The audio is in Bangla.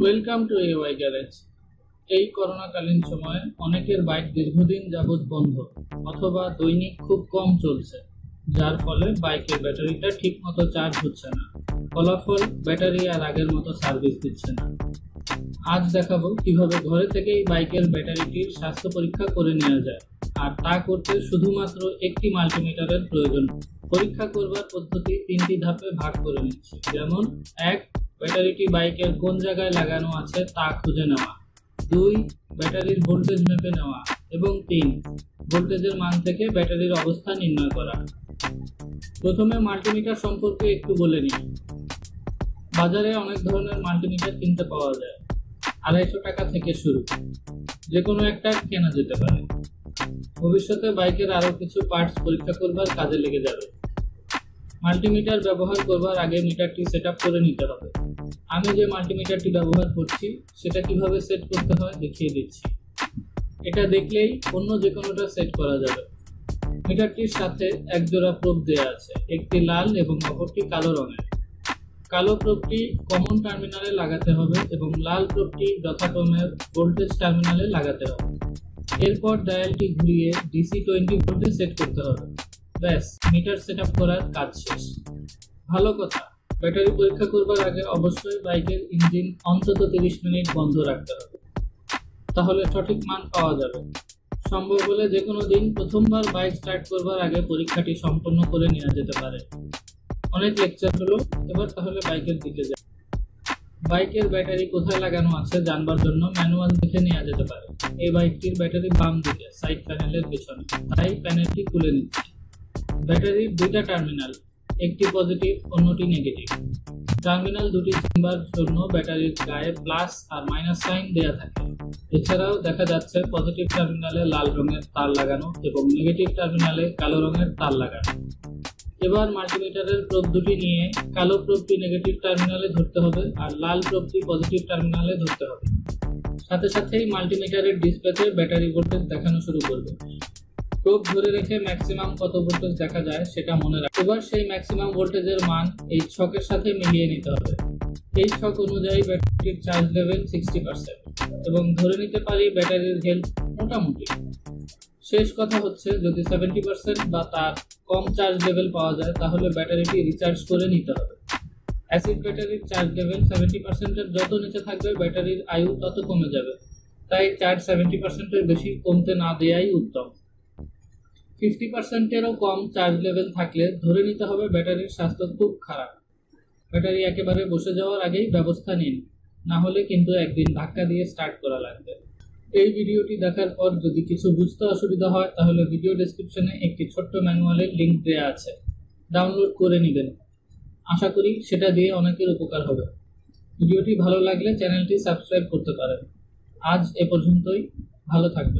ওয়েলকাম টু এওয়াই গ্যারেজ এই করোনাকালীন সময়ে অনেকের বাইক দীর্ঘদিন যাবৎ বন্ধ অথবা দৈনিক খুব কম চলছে, যার ফলে বাইকের ব্যাটারিটা ঠিকমতো চার্জ হচ্ছে না। ফলাফল ব্যাটারি আর আগের মতো সার্ভিস দিচ্ছে না। আজ দেখাবো কীভাবে ঘরে থেকেই বাইকের ব্যাটারিটির স্বাস্থ্য পরীক্ষা করে নেওয়া যায় আর তা করতে শুধুমাত্র একটি মাল্টিমিটারের প্রয়োজন। পরীক্ষা করবার পদ্ধতি তিনটি ধাপে ভাগ করে নিচ্ছি। যেমন, এক ব্যাটারিটি বাইকের কোন জায়গায় লাগানো আছে তা খুঁজে নেওয়া। দুই, ব্যাটারির ভোল্টেজ মেপে নেওয়া। এবং তিন, ভোল্টেজের মান থেকে ব্যাটারির অবস্থা নির্ণয় করা। প্রথমে মাল্টিমিটার সম্পর্কে একটু বলে নিই। বাজারে অনেক ধরনের মাল্টিমিটার কিনতে পাওয়া যায়। আড়াইশো টাকা থেকে শুরু। যে কোনো একটা কেনা যেতে পারে। ভবিষ্যতে বাইকের আরও কিছু পার্টস পরীক্ষা করবার কাজে লেগে যাবে। মাল্টিমিটার ব্যবহার করবার আগে মিটারটি সেট করে নিতে হবে। আমি যে মাল্টিমিটারটি ব্যবহার করছি, সেটা কীভাবে সেট করতে হয় দেখিয়ে দিচ্ছি। এটা দেখলেই অন্য যে কোনোটা সেট করা যাবে। মিটারটির সাথে এক জোড়া প্রোব দেওয়া আছে, একটি লাল এবং অপরটি কালো রঙের। কালো প্রোবটি কমন টার্মিনালে লাগাতে হবে এবং লাল প্রোবটি যথাক্রমে ভোল্টেজ টার্মিনালে লাগাতে হবে। এরপর ডায়ালটি ঘুরিয়ে ডিসি টোয়েন্টি ভোল্টে সেট করতে হবে। ব্যাস, মিটার সেট আপ করার কাজ শেষ। ভালো কথা। ব্যাটারি পরীক্ষা করবার আগে অবশ্যই বাইকের ইঞ্জিন অন্তত তিরিশ মিনিট বন্ধ রাখতে হবে। তাহলে সঠিক মান পাওয়া যাবে। সম্ভব হলে যে কোনো দিন প্রথমবার বাইক স্টার্ট করবার আগে পরীক্ষাটি সম্পন্ন করে নেওয়া যেতে পারে। অনেক লেকচার হলো, এবার তাহলে বাইকের দিকে যাই। বাইকের ব্যাটারি কোথায় লাগানো আছে জানবার জন্য ম্যানুয়াল দেখে নেওয়া যেতে পারে। এই বাইকটির ব্যাটারি বাম দিকে সাইড প্যানেলের পেছনে। তাই প্যানেলটি খুলে নিচ্ছি। ব্যাটারির দুইটা টার্মিনাল একটি পজিটিভ অন্যটি নেগেটিভ টার্মিনাল দুটি চিনবার জন্য ব্যাটারির গায়ে প্লাস আর মাইনাস সাইন দেয়া থাকে। এছাড়াও দেখা যাচ্ছে পজিটিভ টার্মিনালে লাল রঙের তার লাগানো এবং নেগেটিভ টার্মিনালে কালো রঙের তার লাগানো। এবার মাল্টিমিটারের প্রোব দুটি নিয়ে কালো প্রোবটি নেগেটিভ টার্মিনালে ধরতে হবে আর লাল প্রোবটি পজিটিভ টার্মিনালে ধরতে হবে। সাথে সাথেই মাল্টিমিটারের ডিসপ্লেতে ব্যাটারি ভোল্টেজ দেখানো শুরু করবে। প্রোব ধরে রেখে ম্যাক্সিমাম কত ভোল্টেজ দেখা যায় সেটা মনে রাখবে এবার সেই ম্যাক্সিমাম ভোল্টেজের মান এই ছকের সাথে মিলিয়ে নিতে হবে। এই ছক অনুযায়ী ব্যাটারির চার্জ লেভেল সিক্সটি পার্সেন্ট এবং ধরে নিতে পারি ব্যাটারির হেলথ মোটামুটি। শেষ কথা হচ্ছে, যদি সেভেন্টি পার্সেন্ট বা তার কম চার্জ লেভেল পাওয়া যায়, তাহলে ব্যাটারিটি রিচার্জ করে নিতে হবে। অ্যাসিড ব্যাটারির চার্জ লেভেল সেভেন্টি পার্সেন্টের যত নিচে থাকবে ব্যাটারির আয়ু তত কমে যাবে। তাই চার্জ সেভেন্টি পার্সেন্টের বেশি কমতে না দেওয়াই উত্তম। ফিফটি পার্সেন্টেরও কম চার্জ লেভেল থাকলে ধরে নিতে হবে ব্যাটারির স্বাস্থ্য খুব খারাপ। ব্যাটারি একেবারে বসে যাওয়ার আগেই ব্যবস্থা নিন, না হলে কিন্তু একদিন ধাক্কা দিয়ে স্টার্ট করা লাগবে। এই ভিডিওটি দেখার পর যদি কিছু বুঝতে অসুবিধা হয়, তাহলে ভিডিও ডেসক্রিপশনে একটি ছোট্ট ম্যানুয়ালের লিঙ্ক দেওয়া আছে। ডাউনলোড করে নেবেন। আশা করি সেটা দিয়ে অনেকের উপকার হবে। ভিডিওটি ভালো লাগলে চ্যানেলটি সাবস্ক্রাইব করতে পারেন। আজ এ পর্যন্তই। ভালো থাকবেন।